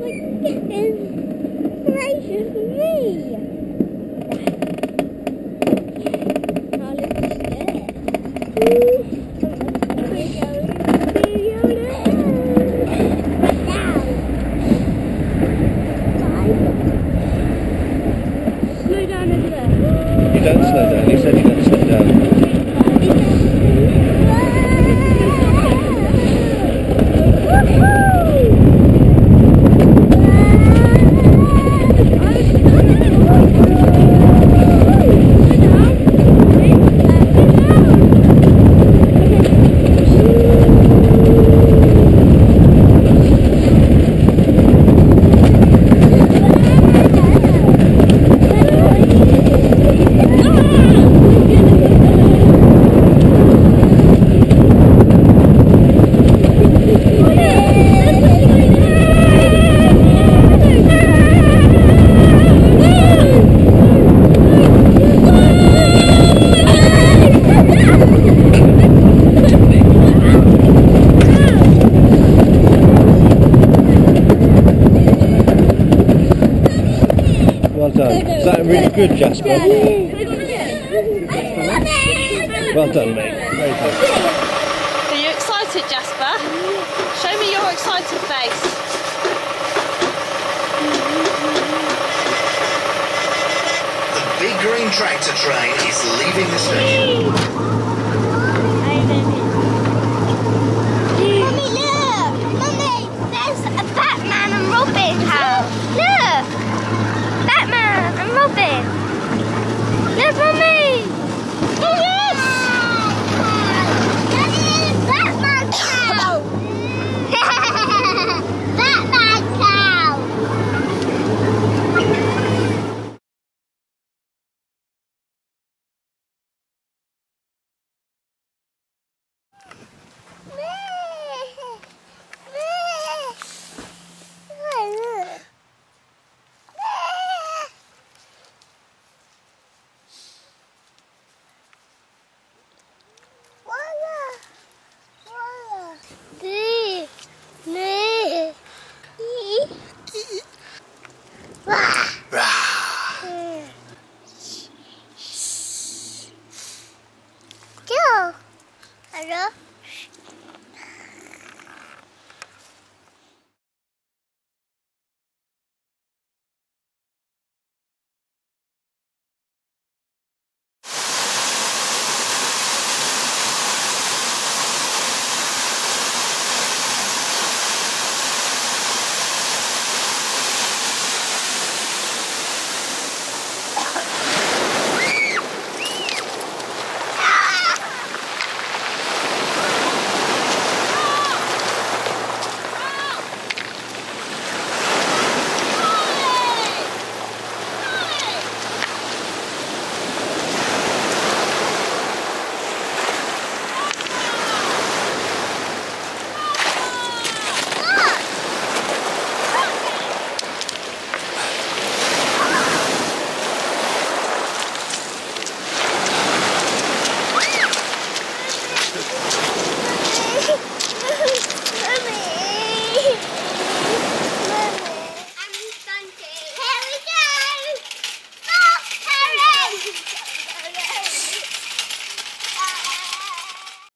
goodness gracious me! Now let's Slow that really good, Jasper? Well done, mate. Very good. Are you excited, Jasper? Show me your excited face. The big green tractor train is leaving the station. Mummy, look! Mummy, there's a Batman and Robin house. Look! Batman and Robin. Look, 人。是 Mommy. Mommy.